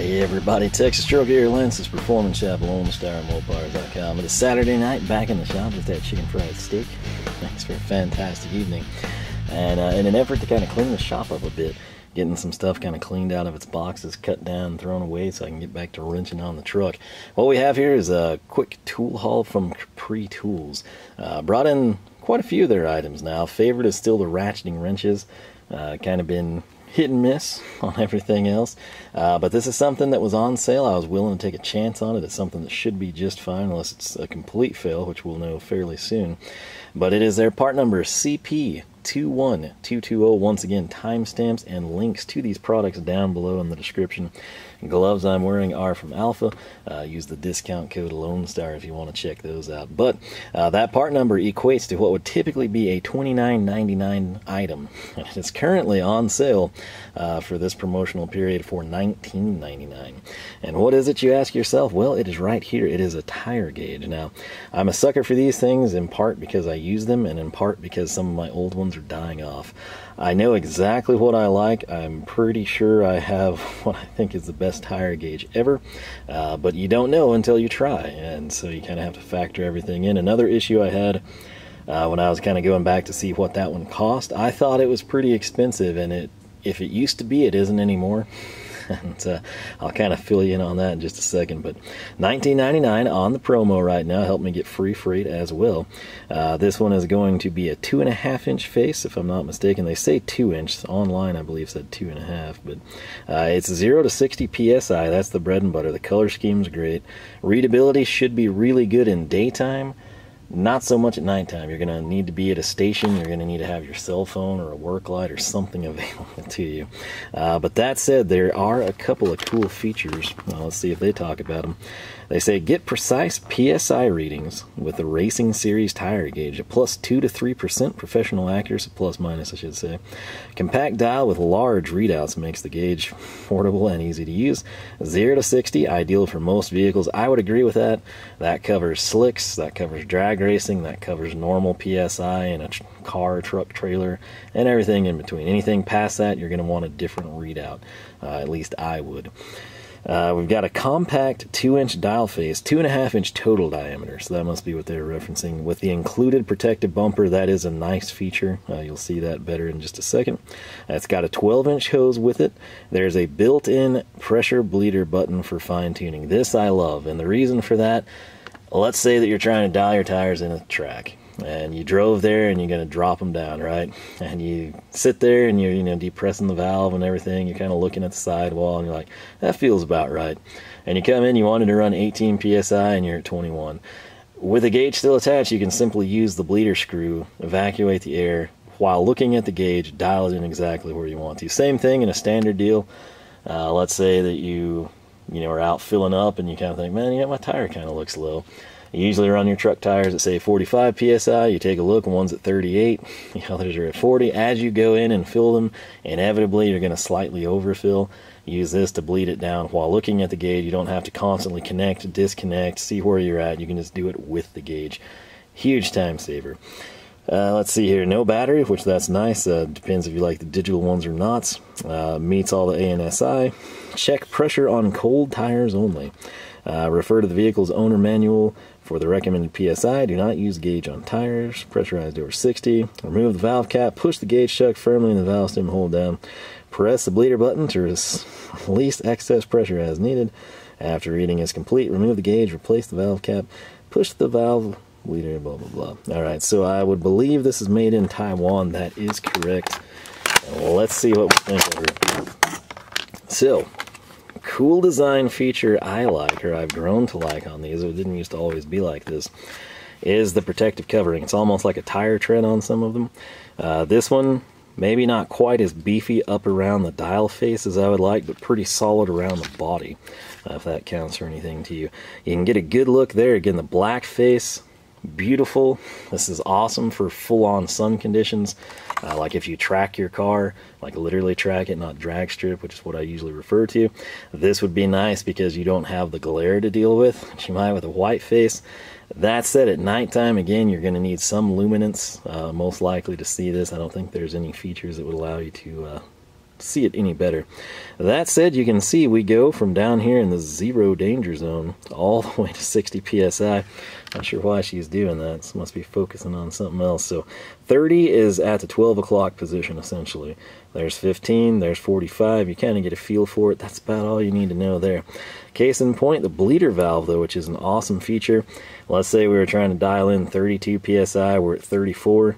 Hey everybody, Texas Truck Air Lance's Performance Shop, LoneStarMopars.com. It is Saturday night, back in the shop with that chicken fried steak. Thanks for a fantastic evening. And uh, in an effort to kind of clean the shop up a bit, getting some stuff kind of cleaned out of its boxes, cut down, thrown away so I can get back to wrenching on the truck. What we have here is a quick tool haul from Capri Tools. Uh, brought in quite a few of their items now. Favorite is still the ratcheting wrenches. Uh, kind of been hit and miss on everything else. Uh, but this is something that was on sale. I was willing to take a chance on it. It's something that should be just fine unless it's a complete fail, which we'll know fairly soon. But it is their part number CP 21220. Once again, timestamps and links to these products down below in the description. Gloves I'm wearing are from Alpha. Uh, use the discount code Lone Star if you want to check those out. But uh, that part number equates to what would typically be a $29.99 item. And it's currently on sale uh, for this promotional period for $19.99. And what is it, you ask yourself? Well, it is right here. It is a tire gauge. Now, I'm a sucker for these things in part because I use them and in part because some of my old ones are dying off. I know exactly what I like. I'm pretty sure I have what I think is the best tire gauge ever, uh, but you don't know until you try, and so you kind of have to factor everything in. Another issue I had uh, when I was kind of going back to see what that one cost, I thought it was pretty expensive, and it if it used to be, it isn't anymore. And uh, I'll kind of fill you in on that in just a second. But 19.99 on the promo right now. Help me get free freight as well. Uh, this one is going to be a two and a half inch face, if I'm not mistaken. They say two inch online, I believe said two and a half, but uh, it's zero to 60 psi. That's the bread and butter. The color scheme's great. Readability should be really good in daytime. Not so much at nighttime. You're going to need to be at a station. You're going to need to have your cell phone or a work light or something available to you. Uh, but that said, there are a couple of cool features. Well, let's see if they talk about them. They say get precise PSI readings with the Racing Series tire gauge, a plus 2 to 3% professional accuracy, plus minus, I should say. Compact dial with large readouts makes the gauge portable and easy to use. 0 to 60, ideal for most vehicles. I would agree with that. That covers slicks, that covers drag racing, that covers normal PSI in a car, truck, trailer, and everything in between. Anything past that, you're going to want a different readout. Uh, at least I would. Uh, we've got a compact 2 inch dial face, 2.5 inch total diameter, so that must be what they're referencing. With the included protective bumper, that is a nice feature. Uh, you'll see that better in just a second. Uh, it's got a 12 inch hose with it. There's a built in pressure bleeder button for fine tuning. This I love, and the reason for that let's say that you're trying to dial your tires in a track and you drove there and you're going to drop them down, right? And you sit there and you're, you know, depressing the valve and everything. You're kind of looking at the sidewall and you're like, that feels about right. And you come in, you wanted to run 18 psi and you're at 21. With the gauge still attached, you can simply use the bleeder screw, evacuate the air while looking at the gauge, dial it in exactly where you want to. Same thing in a standard deal. Uh, let's say that you, you know, are out filling up and you kind of think, man, you know, my tire kind of looks low you usually run your truck tires at say 45 psi. You take a look, one's at 38, the others are at 40. As you go in and fill them, inevitably you're going to slightly overfill. Use this to bleed it down while looking at the gauge. You don't have to constantly connect, disconnect, see where you're at. You can just do it with the gauge. Huge time saver. Uh, let's see here. No battery, which that's nice. Uh, depends if you like the digital ones or not. Uh, meets all the ANSI. Check pressure on cold tires only. Uh, refer to the vehicle's owner manual for the recommended PSI. Do not use gauge on tires. Pressurized over 60. Remove the valve cap. Push the gauge chuck firmly in the valve stem. Hold down. Press the bleeder button to release excess pressure as needed. After reading is complete, remove the gauge. Replace the valve cap. Push the valve leader, blah, blah, blah. All right, so I would believe this is made in Taiwan. That is correct. Let's see what we think of it. So, cool design feature I like, or I've grown to like on these, it didn't used to always be like this, is the protective covering. It's almost like a tire tread on some of them. Uh, this one, maybe not quite as beefy up around the dial face as I would like, but pretty solid around the body, uh, if that counts for anything to you. You can get a good look there. Again, the black face, beautiful. This is awesome for full-on sun conditions. Uh, like if you track your car, like literally track it, not drag strip, which is what I usually refer to. This would be nice because you don't have the glare to deal with, which you might with a white face. That said, at nighttime, again, you're going to need some luminance, uh, most likely to see this. I don't think there's any features that would allow you to uh, see it any better. That said, you can see we go from down here in the zero danger zone all the way to 60 psi. Not sure why she's doing that. She must be focusing on something else. So 30 is at the 12 o'clock position, essentially. There's 15, there's 45. You kind of get a feel for it. That's about all you need to know there. Case in point, the bleeder valve, though, which is an awesome feature. Let's say we were trying to dial in 32 psi. We're at 34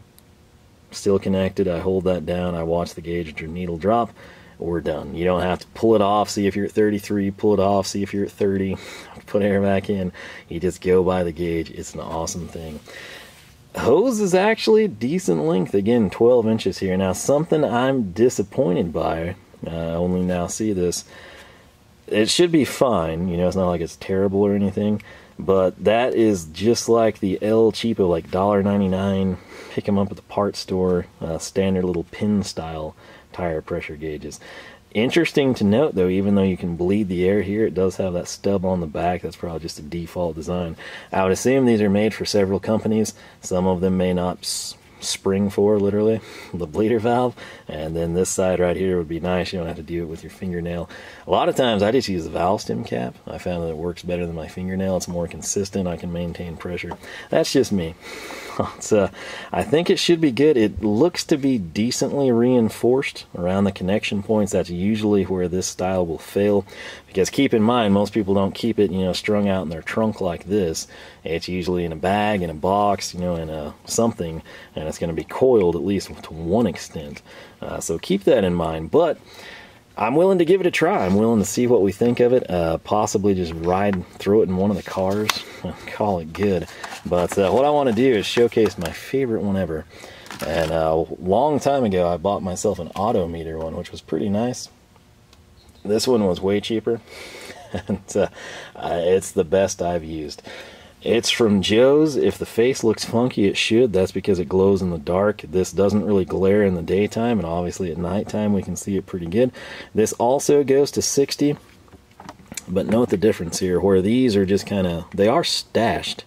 still connected. I hold that down. I watch the gauge or needle drop. We're done. You don't have to pull it off, see if you're at 33, pull it off, see if you're at 30, put air back in. You just go by the gauge. It's an awesome thing. Hose is actually decent length. Again, 12 inches here. Now, something I'm disappointed by, uh, I only now see this. It should be fine. You know, it's not like it's terrible or anything. But that is just like the El Cheapo, like $1.99 pick them up at the parts store, uh, standard little pin style tire pressure gauges. Interesting to note though, even though you can bleed the air here, it does have that stub on the back. That's probably just a default design. I would assume these are made for several companies. Some of them may not spring for literally the bleeder valve. And then this side right here would be nice. You don't have to do it with your fingernail. A lot of times I just use the valve stem cap. I found that it works better than my fingernail. It's more consistent. I can maintain pressure. That's just me it's, uh, I think it should be good it looks to be decently reinforced around the connection points that's usually where this style will fail because keep in mind most people don't keep it you know strung out in their trunk like this it's usually in a bag in a box you know in a something and it's going to be coiled at least to one extent. Uh, so keep that in mind. But I'm willing to give it a try. I'm willing to see what we think of it. Uh, possibly just ride through it in one of the cars call it good. But uh, what I want to do is showcase my favorite one ever. And a uh, long time ago, I bought myself an auto meter one, which was pretty nice. This one was way cheaper, and uh, it's the best I've used. It's from Joe's. If the face looks funky, it should. That's because it glows in the dark. This doesn't really glare in the daytime, and obviously at nighttime we can see it pretty good. This also goes to 60, but note the difference here, where these are just kind of, they are stashed.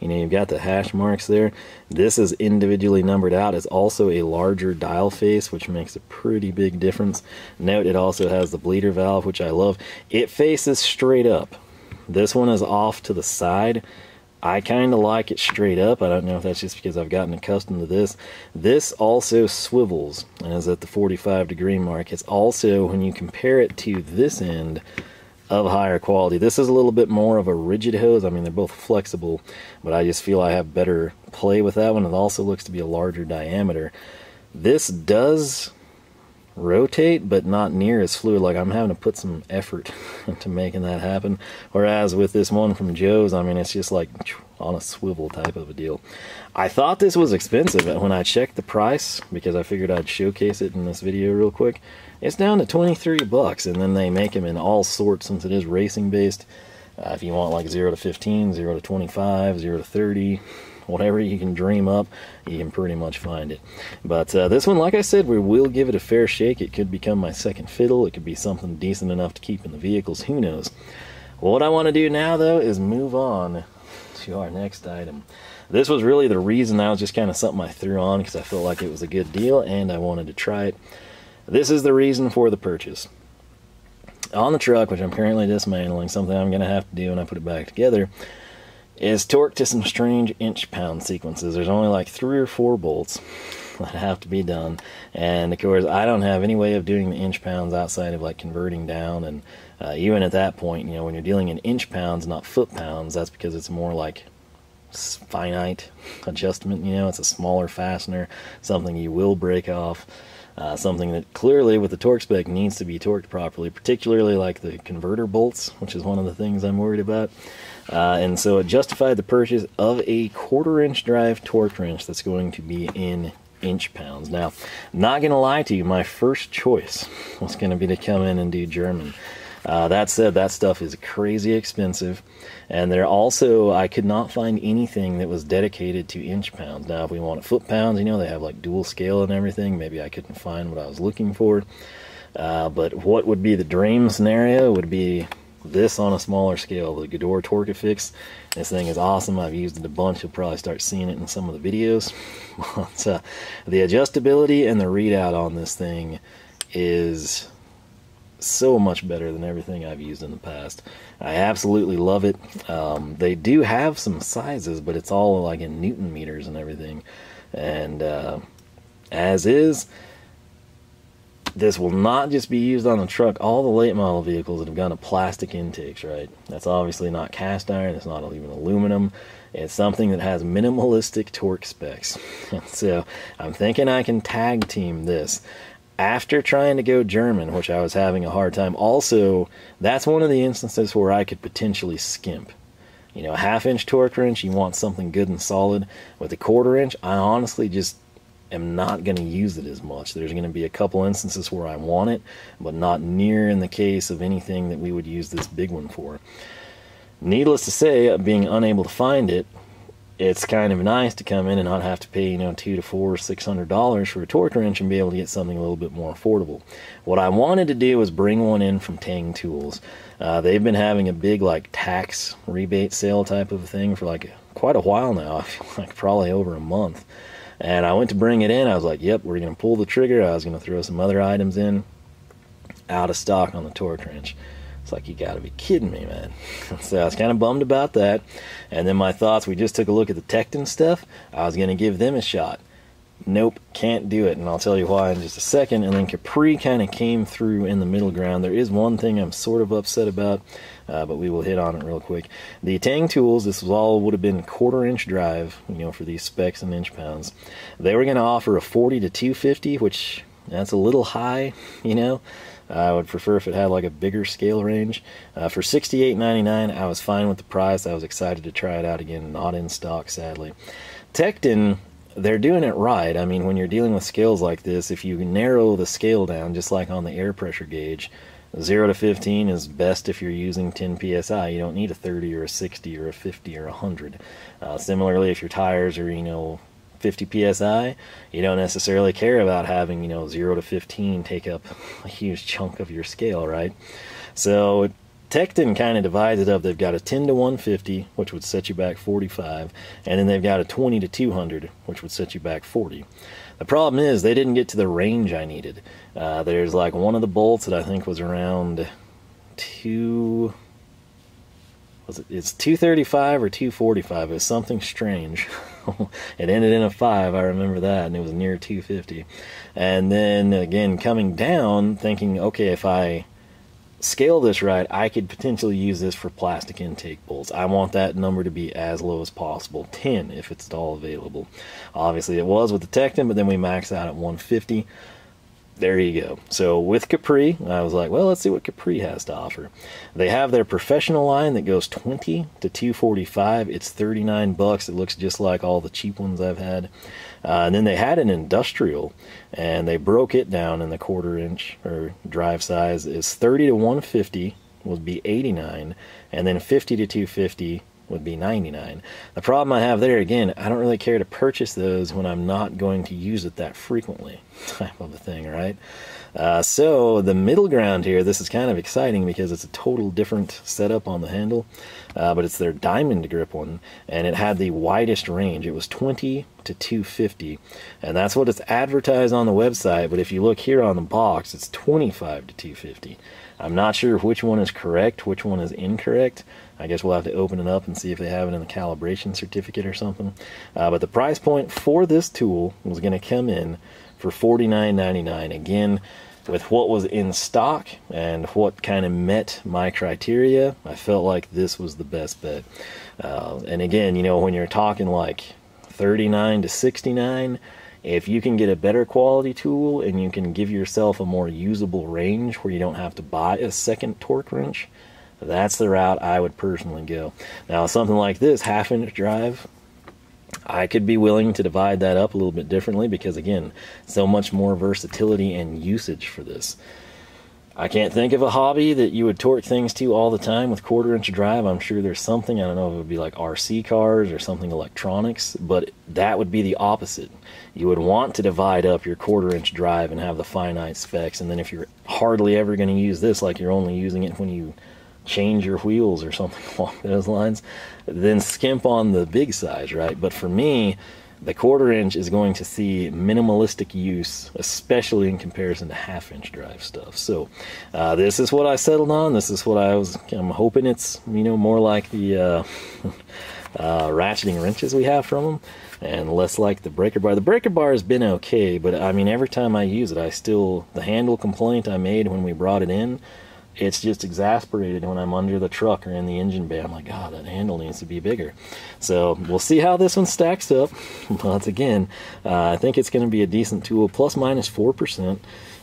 You know, you've got the hash marks there. This is individually numbered out. It's also a larger dial face, which makes a pretty big difference. Note it also has the bleeder valve, which I love. It faces straight up. This one is off to the side I kind of like it straight up. I don't know if that's just because I've gotten accustomed to this. This also swivels and is at the 45 degree mark. It's also, when you compare it to this end, of higher quality. This is a little bit more of a rigid hose. I mean, they're both flexible, but I just feel I have better play with that one. It also looks to be a larger diameter. This does rotate, but not near as fluid. Like I'm having to put some effort into making that happen. Whereas with this one from Joe's, I mean, it's just like on a swivel type of a deal. I thought this was expensive when I checked the price because I figured I'd showcase it in this video real quick. It's down to 23 bucks, and then they make them in all sorts since it is racing based. Uh, if you want like 0 to 15, 0 to 25, 0 to 30, whatever you can dream up, you can pretty much find it. But uh, this one, like I said, we will give it a fair shake. It could become my second fiddle. It could be something decent enough to keep in the vehicles. Who knows? What I want to do now, though, is move on to our next item. This was really the reason that was just kind of something I threw on because I felt like it was a good deal and I wanted to try it. This is the reason for the purchase. On the truck, which I'm currently dismantling, something I'm going to have to do when I put it back together, is torqued to some strange inch pound sequences. There's only like three or four bolts that have to be done. And of course, I don't have any way of doing the inch pounds outside of like converting down. And uh, even at that point, you know, when you're dealing in inch pounds, not foot pounds, that's because it's more like finite adjustment. You know, it's a smaller fastener, something you will break off. Uh, something that clearly with the torque spec needs to be torqued properly, particularly like the converter bolts, which is one of the things I'm worried about. Uh, and so it justified the purchase of a quarter inch drive torque wrench that's going to be in inch pounds. Now, not going to lie to you, my first choice was going to be to come in and do German. Uh, that said, that stuff is crazy expensive, and there also I could not find anything that was dedicated to inch pounds. Now, if we want foot pounds, you know they have like dual scale and everything. Maybe I couldn't find what I was looking for. Uh, but what would be the dream scenario would be this on a smaller scale, the Gedore Torcofix. This thing is awesome. I've used it a bunch. You'll probably start seeing it in some of the videos. but, uh, the adjustability and the readout on this thing is so much better than everything I've used in the past. I absolutely love it. Um, they do have some sizes, but it's all like in Newton meters and everything. And uh, as is, this will not just be used on the truck. All the late model vehicles that have gone to plastic intakes, right? That's obviously not cast iron. It's not even aluminum. It's something that has minimalistic torque specs. so I'm thinking I can tag team this. After trying to go German, which I was having a hard time, also, that's one of the instances where I could potentially skimp. You know, a half inch torque wrench, you want something good and solid. With a quarter inch, I honestly just am not going to use it as much. There's going to be a couple instances where I want it, but not near in the case of anything that we would use this big one for. Needless to say, being unable to find it, it's kind of nice to come in and not have to pay, you know, two to four, or six hundred dollars for a torque wrench and be able to get something a little bit more affordable. What I wanted to do was bring one in from Teng Tools. Uh, they've been having a big like tax rebate sale type of thing for like quite a while now. Like probably over a month. And I went to bring it in. I was like, yep, we're going to pull the trigger. I was going to throw some other items in. Out of stock on the torque wrench. It's like, you got to be kidding me, man. so I was kind of bummed about that. And then my thoughts, we just took a look at the Tekton stuff. I was going to give them a shot. Nope, can't do it. And I'll tell you why in just a second. And then Capri kind of came through in the middle ground. There is one thing I'm sort of upset about, uh, but we will hit on it real quick. The Teng tools, this was all would have been quarter inch drive, you know, for these specs and inch pounds. They were going to offer a 40 to 250, which that's a little high, you know. I would prefer if it had like a bigger scale range. Uh, for $68.99, I was fine with the price. I was excited to try it out again. Not in stock, sadly. Tekton, they're doing it right. I mean, when you're dealing with scales like this, if you narrow the scale down, just like on the air pressure gauge, 0 to 15 is best if you're using 10 psi. You don't need a 30 or a 60 or a 50 or a 100. Uh, similarly, if your tires are, you know, 50 psi, you don't necessarily care about having, you know, 0 to 15 take up a huge chunk of your scale, right? So Tekton kind of divides it up. They've got a 10 to 150, which would set you back 45, and then they've got a 20 to 200, which would set you back 40. The problem is they didn't get to the range I needed. Uh, there's like one of the bolts that I think was around two was it, it's 235 or 245. It was something strange. it ended in a 5, I remember that, and it was near 250. And then again, coming down, thinking, okay, if I scale this right, I could potentially use this for plastic intake bolts. I want that number to be as low as possible, 10 if it's at all available. Obviously, it was with the Tekton, but then we maxed out at 150 there you go. So with Capri, I was like, well, let's see what Capri has to offer. They have their professional line that goes 20 to 245. It's 39 bucks. It looks just like all the cheap ones I've had. Uh, and then they had an industrial, and they broke it down in the quarter inch or drive size. Is 30 to 150 would be 89, and then 50 to 250 would be 99. The problem I have there, again, I don't really care to purchase those when I'm not going to use it that frequently, type of a thing, right? Uh, so the middle ground here, this is kind of exciting because it's a total different setup on the handle, uh, but it's their diamond grip one, and it had the widest range. It was 20 to 250, and that's what it's advertised on the website. But if you look here on the box, it's 25 to 250. I'm not sure which one is correct, which one is incorrect. I guess we'll have to open it up and see if they have it in the calibration certificate or something. Uh, but the price point for this tool was going to come in for $49.99. Again, with what was in stock and what kind of met my criteria, I felt like this was the best bet. Uh, and again, you know, when you're talking like 39 to 69, if you can get a better quality tool and you can give yourself a more usable range where you don't have to buy a second torque wrench, that's the route I would personally go. Now, something like this, half inch drive, I could be willing to divide that up a little bit differently because, again, so much more versatility and usage for this. I can't think of a hobby that you would torque things to all the time with quarter inch drive. I'm sure there's something, I don't know if it would be like RC cars or something electronics, but that would be the opposite. You would want to divide up your quarter inch drive and have the finite specs, and then if you're hardly ever going to use this, like you're only using it when you change your wheels or something along those lines, then skimp on the big size, right? But for me, the quarter inch is going to see minimalistic use, especially in comparison to half inch drive stuff. So uh, this is what I settled on. This is what I was. I'm hoping it's you know more like the uh, uh, ratcheting wrenches we have from them, and less like the breaker bar. The breaker bar has been okay, but I mean every time I use it, I still the handle complaint I made when we brought it in it's just exasperated when I'm under the truck or in the engine bay. I'm like, God, that handle needs to be bigger. So we'll see how this one stacks up. Once again, uh, I think it's going to be a decent tool, plus minus 4%.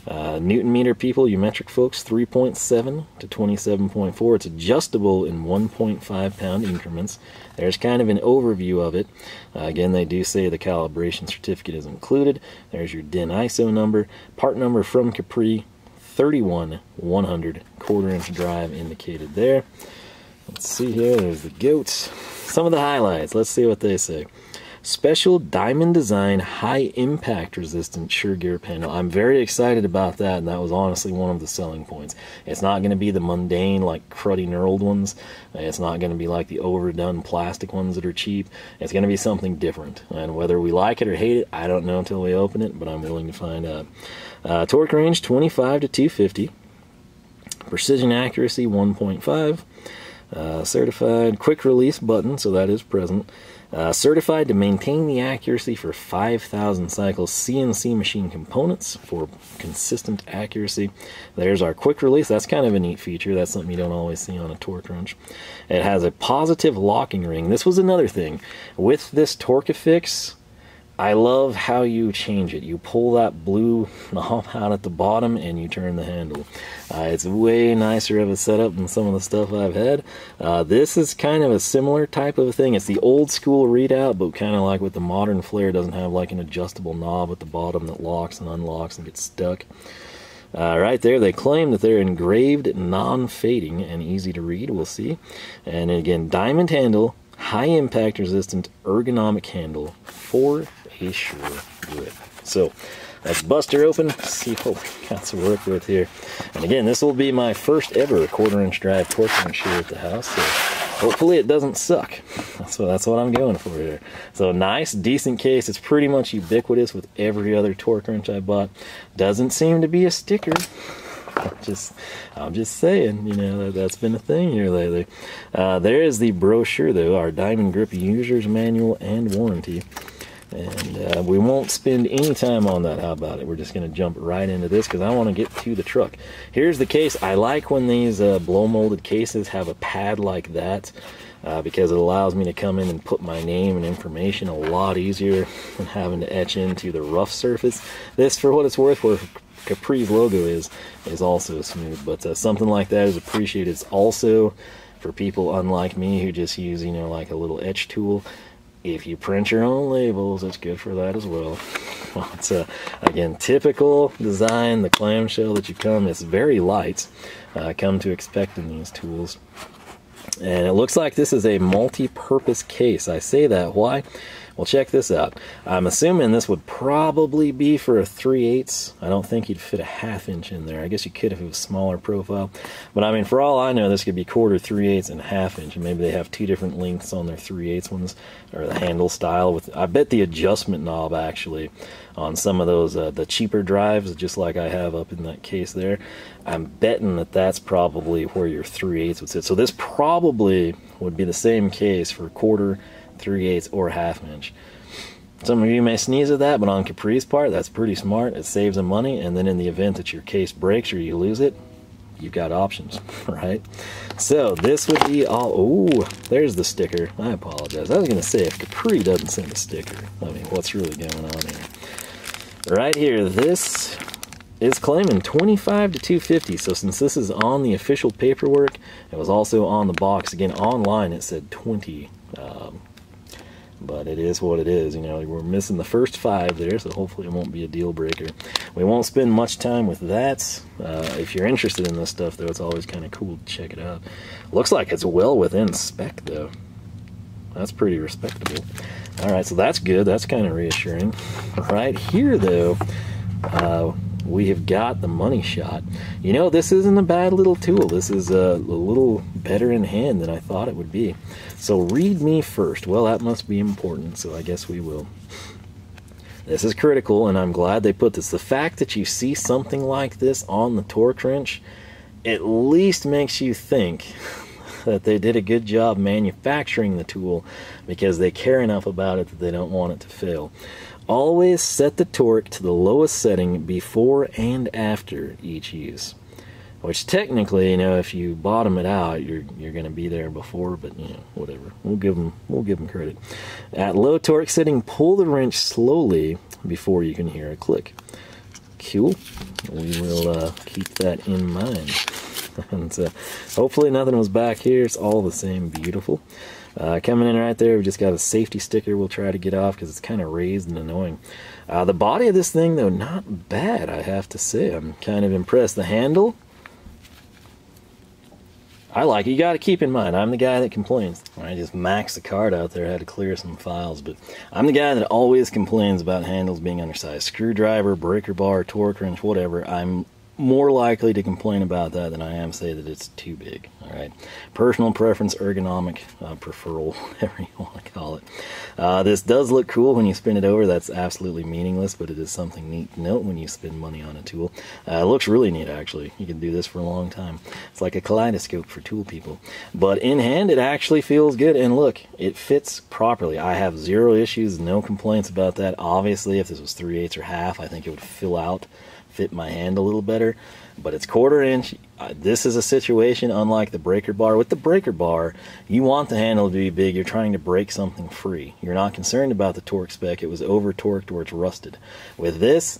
Uh, Newton meter people, you metric folks, 3.7 to 27.4. It's adjustable in 1.5 pound increments. There's kind of an overview of it. Uh, again, they do say the calibration certificate is included. There's your DIN ISO number, part number from Capri, 31 100 quarter inch drive indicated there. Let's see here, there's the goats. Some of the highlights, let's see what they say. Special diamond design, high impact resistant sure gear panel. I'm very excited about that, and that was honestly one of the selling points. It's not going to be the mundane, like cruddy knurled ones. It's not going to be like the overdone plastic ones that are cheap. It's going to be something different. And whether we like it or hate it, I don't know until we open it, but I'm willing to find out. Uh, torque range 25 to 250. Precision accuracy 1.5. Uh, certified quick release button, so that is present. Uh, certified to maintain the accuracy for 5,000 cycles. CNC machine components for consistent accuracy. There's our quick release. That's kind of a neat feature. That's something you don't always see on a torque wrench. It has a positive locking ring. This was another thing. With this Torcofix, I love how you change it. You pull that blue knob out at the bottom and you turn the handle. Uh, it's way nicer of a setup than some of the stuff I've had. Uh, this is kind of a similar type of a thing. It's the old school readout, but kind of like with the modern flare, doesn't have like an adjustable knob at the bottom that locks and unlocks and gets stuck. Uh, right there, they claim that they're engraved non-fading and easy to read. We'll see. And again, diamond handle, high impact resistant ergonomic handle, for a sure grip. So let's bust her open, see what we got to work with here. And again, this will be my first ever quarter inch drive torque wrench here at the house. So hopefully it doesn't suck. That's what, that's what I'm going for here. So nice, decent case. It's pretty much ubiquitous with every other torque wrench I bought. Doesn't seem to be a sticker. Just, I'm just saying, you know, that, has been a thing here lately. Uh, there is the brochure, though, our Diamond Grip User's Manual and Warranty. And uh, we won't spend any time on that. How about it? We're just going to jump right into this because I want to get to the truck. Here's the case. I like when these uh, blow molded cases have a pad like that uh, because it allows me to come in and put my name and information a lot easier than having to etch into the rough surface. This, for what it's worth, where Capri's logo is, is also smooth. But uh, something like that is appreciated. It's also for people unlike me who just use, you know, like a little etch tool if you print your own labels, it's good for that as well. well it's a, again, typical design, the clamshell that you come, it's very light, uh, come to expect in these tools. And it looks like this is a multi-purpose case. I say that, why? Well, check this out. I'm assuming this would probably be for a 3 8 I don't think you'd fit a half inch in there. I guess you could if it was smaller profile. But I mean, for all I know, this could be quarter 3 8 and half inch. And maybe they have two different lengths on their 3 8 ones, or the handle style. With I bet the adjustment knob actually on some of those, uh, the cheaper drives, just like I have up in that case there. I'm betting that that's probably where your 3 8 would sit. So this probably would be the same case for quarter 3 eighths or half inch. Some of you may sneeze at that, but on Capri's part, that's pretty smart. It saves them money, and then in the event that your case breaks or you lose it, you've got options, right? So this would be all, oh, there's the sticker. I apologize. I was going to say, if Capri doesn't send a sticker, I mean, what's really going on here? Right here, this is claiming 25 to 250 so since this is on the official paperwork it was also on the box again online it said 20 um, but it is what it is. You know, we're missing the first five there, so hopefully it won't be a deal breaker. We won't spend much time with that. Uh, if you're interested in this stuff, though, it's always kind of cool to check it out. Looks like it's well within spec, though. That's pretty respectable. All right, so that's good. That's kind of reassuring. Right here, though, uh, we have got the money shot. You know, this isn't a bad little tool. This is a, little better in hand than I thought it would be. So read me first. Well, that must be important, so I guess we will. This is critical, and I'm glad they put this. The fact that you see something like this on the torque wrench at least makes you think that they did a good job manufacturing the tool because they care enough about it that they don't want it to fail. Always set the torque to the lowest setting before and after each use. Which technically, you know, if you bottom it out, you're you're going to be there before, but you know, whatever. We'll give them we'll give them credit. At low torque setting, pull the wrench slowly before you can hear a click. Cool. We will uh, keep that in mind. and uh, hopefully nothing was back here. It's all the same beautiful. Uh, coming in right there, we just got a safety sticker we'll try to get off because it's kind of raised and annoying. Uh, the body of this thing, though, not bad, I have to say. I'm kind of impressed. The handle, I like it. You got to keep in mind, I'm the guy that complains. I just maxed the card out there, had to clear some files, but I'm the guy that always complains about handles being undersized. Screwdriver, breaker bar, torque wrench, whatever. I'm more likely to complain about that than I am say that it's too big. All right, personal preference, ergonomic uh, preferral, whatever you want to call it. Uh, this does look cool when you spin it over. That's absolutely meaningless, but it is something neat to note when you spend money on a tool. Uh, it looks really neat, actually. You can do this for a long time. It's like a kaleidoscope for tool people. But in hand, it actually feels good. And look, it fits properly. I have zero issues, no complaints about that. Obviously, if this was 3 eighths or half, I think it would fill out fit my hand a little better. But it's quarter inch. Uh, this is a situation unlike the breaker bar. With the breaker bar, you want the handle to be big. You're trying to break something free. You're not concerned about the torque spec. It was over torqued or it's rusted. With this,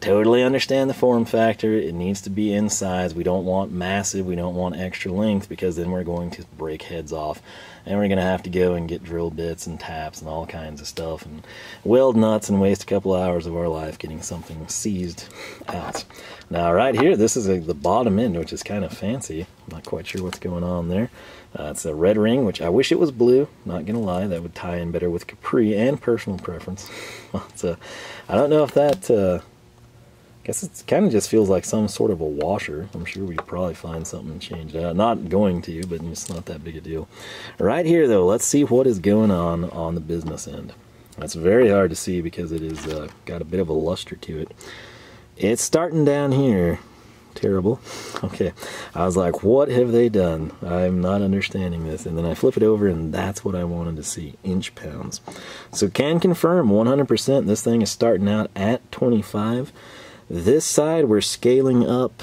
totally understand the form factor. It needs to be in size. We don't want massive. We don't want extra length because then we're going to break heads off. And we're going to have to go and get drill bits and taps and all kinds of stuff and weld nuts and waste a couple hours of our life getting something seized out. Now, right here, this is a, the bottom end, which is kind of fancy. I'm not quite sure what's going on there. Uh, it's a red ring, which I wish it was blue. Not gonna lie, that would tie in better with Capri and personal preference. it's a, I don't know if that uh, guess it kind of just feels like some sort of a washer. I'm sure we probably find something and change that. Not going to, you, but it's not that big a deal. Right here, though, let's see what is going on on the business end. That's very hard to see because it uh, got a bit of a luster to it. It's starting down here. Terrible. Okay. I was like, what have they done? I'm not understanding this. And then I flip it over, and that's what I wanted to see inch pounds. So, can confirm 100% this thing is starting out at 25. This side, we're scaling up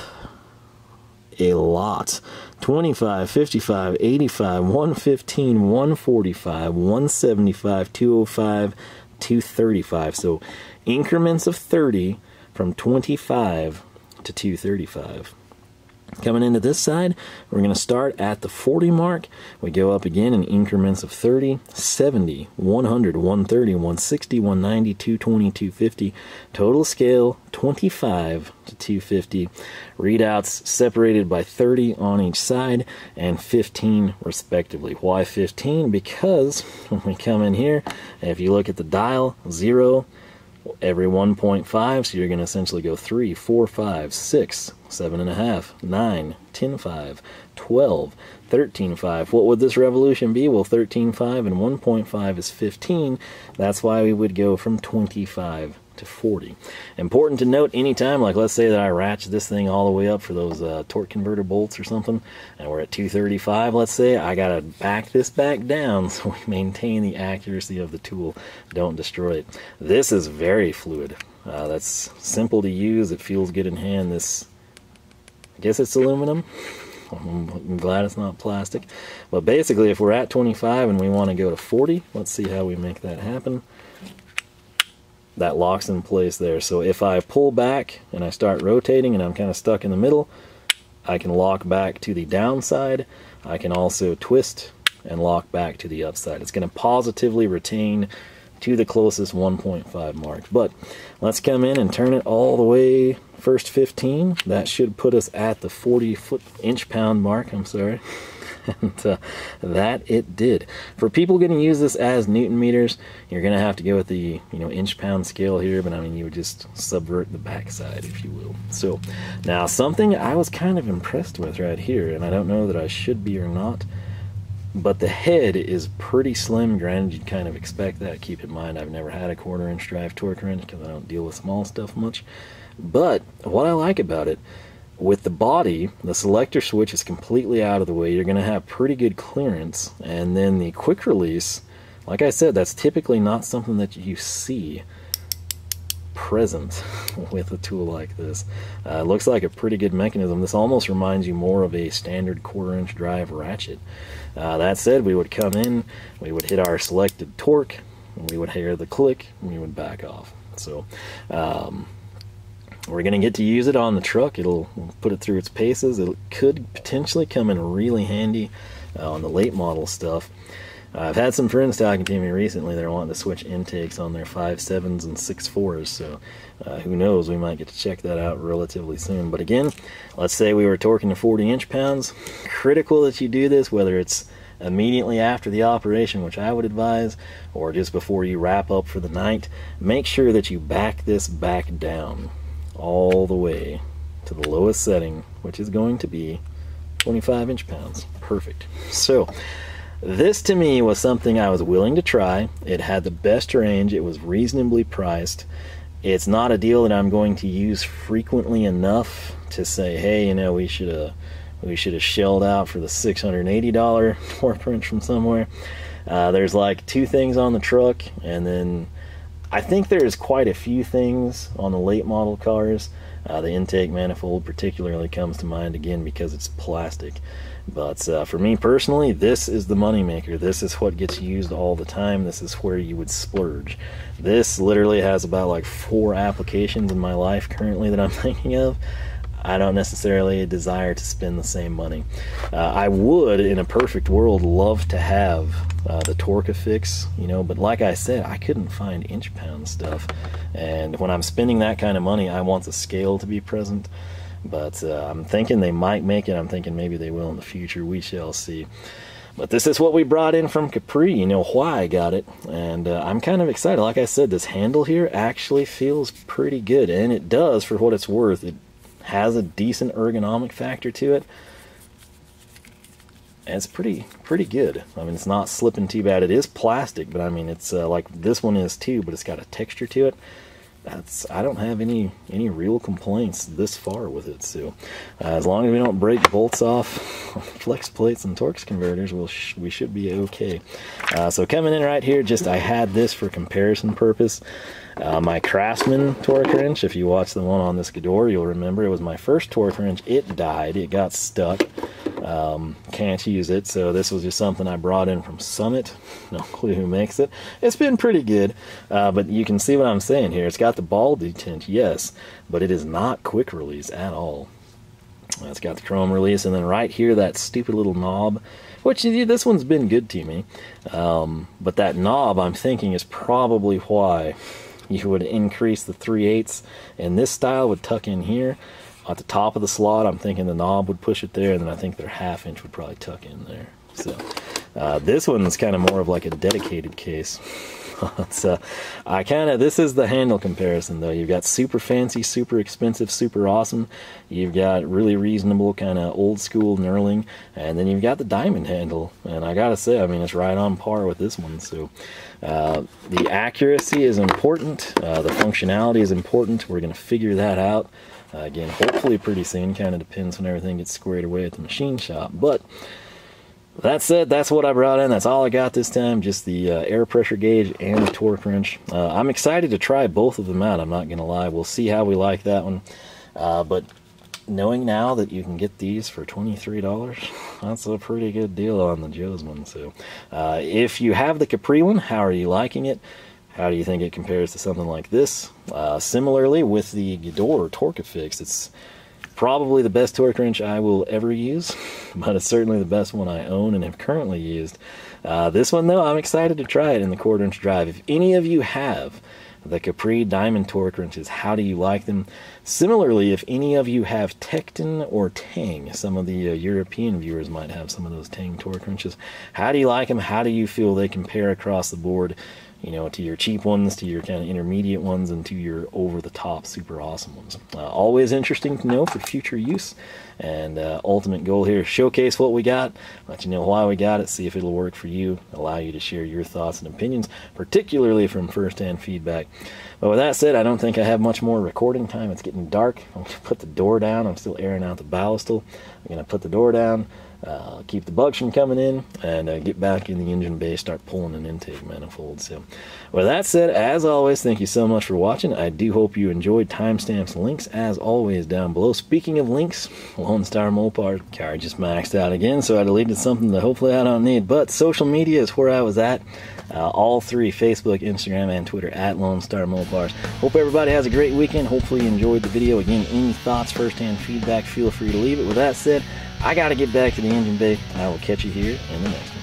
a lot. 25, 55, 85, 115, 145, 175, 205, 235. So increments of 30 from 25 to 235. Coming into this side, we're going to start at the 40 mark. We go up again in increments of 30, 70, 100, 130, 160, 190, 220, 250. Total scale 25 to 250. Readouts separated by 30 on each side and 15 respectively. Why 15? Because when we come in here, if you look at the dial, 0, every 1.5, so you're going to essentially go 3, 4, 5, 6, 7.5, 9, 10, 5, 12, 13, 5. What would this revolution be? Well, 13, 5 and 1.5 is 15. That's why we would go from 25 to 40. Important to note anytime, like let's say that I ratchet this thing all the way up for those uh, torque converter bolts or something, and we're at 235, let's say, I gotta back this back down so we maintain the accuracy of the tool, don't destroy it. This is very fluid. Uh, that's simple to use, it feels good in hand. This, I guess it's aluminum. I'm glad it's not plastic. But basically, if we're at 25 and we want to go to 40, let's see how we make that happen that locks in place there. So if I pull back and I start rotating and I'm kind of stuck in the middle, I can lock back to the downside. I can also twist and lock back to the upside. It's going to positively retain to the closest 1.5 mark. But let's come in and turn it all the way first 15. That should put us at the 40 foot inch pound mark. I'm sorry. and uh, that it did. For people going to use this as newton meters, you're going to have to go with the you know inch pound scale here, but I mean you would just subvert the backside, if you will. So now something I was kind of impressed with right here, and I don't know that I should be or not. But the head is pretty slim. Granted, you'd kind of expect that. Keep in mind, I've never had a quarter inch drive torque wrench because I don't deal with small stuff much. But what I like about it, with the body, the selector switch is completely out of the way. You're going to have pretty good clearance. And then the quick release, like I said, that's typically not something that you see present with a tool like this. Uh, looks like a pretty good mechanism. This almost reminds you more of a standard quarter inch drive ratchet. Uh, that said, we would come in, we would hit our selected torque, we would hear the click, and we would back off. So, um, we're going to get to use it on the truck. It'll put it through its paces. It could potentially come in really handy uh, on the late model stuff. I've had some friends talking to me recently. They're wanting to switch intakes on their 5.7s and 6.4s, so uh, who knows, we might get to check that out relatively soon. But again, let's say we were torquing to 40 inch pounds. Critical that you do this, whether it's immediately after the operation, which I would advise, or just before you wrap up for the night. Make sure that you back this back down all the way to the lowest setting, which is going to be 25 inch pounds. Perfect. So, this to me was something I was willing to try. It had the best range, it was reasonably priced. It's not a deal that I'm going to use frequently enough to say, hey, you know, we should have we should have shelled out for the $680 torque wrench from somewhere. Uh, there's like two things on the truck, and then I think there's quite a few things on the late model cars. Uh, the intake manifold particularly comes to mind again because it's plastic. But uh, for me personally, this is the moneymaker. This is what gets used all the time. This is where you would splurge. This literally has about like four applications in my life currently that I'm thinking of. I don't necessarily desire to spend the same money. Uh, I would, in a perfect world, love to have uh, the Torcofix, you know, but like I said, I couldn't find inch pound stuff. And when I'm spending that kind of money, I want the scale to be present. But uh, I'm thinking they might make it. I'm thinking maybe they will in the future. We shall see. But this is what we brought in from Capri. You know why I got it. And uh, I'm kind of excited. Like I said, this handle here actually feels pretty good. And it does for what it's worth. It has a decent ergonomic factor to it. And it's pretty pretty good. I mean, it's not slipping too bad. It is plastic, but I mean, it's uh, like this one is too, but it's got a texture to it. That's I don't have any any real complaints this far with it. So, uh, as long as we don't break bolts off flex plates and torque converters, we'll sh we should be okay. Uh, so coming in right here, just I had this for comparison purpose. Uh, my Craftsman torque wrench, if you watch the one on this Gedore, you'll remember it was my first torque wrench. It died. It got stuck. Um, can't use it, so this was just something I brought in from Summit. No clue who makes it. It's been pretty good, uh, but you can see what I'm saying here. It's got the ball detent, yes, but it is not quick release at all. It's got the chrome release, and then right here, that stupid little knob, which this one's been good to me. Um, but that knob, I'm thinking, is probably why you would increase the 3 eighths and this style would tuck in here. At the top of the slot I'm thinking the knob would push it there and then I think their half inch would probably tuck in there. So uh, this one's kind of more of like a dedicated case so I kind of this is the handle comparison though. You've got super fancy super expensive super awesome. You've got really reasonable kind of old school knurling and then you've got the diamond handle. And I gotta say I mean it's right on par with this one so uh, the accuracy is important. Uh, the functionality is important. We're gonna figure that out uh, again hopefully pretty soon. Kind of depends when everything gets squared away at the machine shop. But that said, that's what I brought in. That's all I got this time, just the uh, air pressure gauge and the torque wrench. Uh, I'm excited to try both of them out, I'm not to lie. We'll see how we like that one. Uh, but knowing now that you can get these for $23, that's a pretty good deal on the Joe's one. So uh, if you have the Capri one, how are you liking it? How do you think it compares to something like this? Uh, similarly, with the Gedore Torcofix, it's probably the best torque wrench I will ever use, but it's certainly the best one I own and have currently used. Uh, this one, though, I'm excited to try it in the quarter inch drive. If any of you have the Capri Diamond torque wrenches, how do you like them? Similarly, if any of you have Tekton or Teng, some of the uh, European viewers might have some of those Teng torque wrenches, how do you like them? How do you feel they compare across the board? You know, to your cheap ones, to your kind of intermediate ones, and to your over the top, super awesome ones. Uh, always interesting to know for future use. And uh, ultimate goal here showcase what we got, let you know why we got it, see if it'll work for you, allow you to share your thoughts and opinions, particularly from first hand feedback. But with that said, I don't think I have much more recording time. It's getting dark. I'm going to put the door down. I'm still airing out the ballast. I'm going to put the door down uh, keep the bugs from coming in, and uh, get back in the engine bay, start pulling an intake manifold. So, with that said, as always, thank you so much for watching. I do hope you enjoyed timestamps links, as always, down below. Speaking of links, Lone Star Mopar car just maxed out again, so I deleted something that hopefully I don't need. But social media is where I was at. Uh, all three Facebook, Instagram, and Twitter at Lone Star Mopars. Hope everybody has a great weekend. Hopefully, you enjoyed the video. Again, any thoughts, first hand feedback, feel free to leave it. With that said, I got to get back to the engine bay. And I will catch you here in the next one.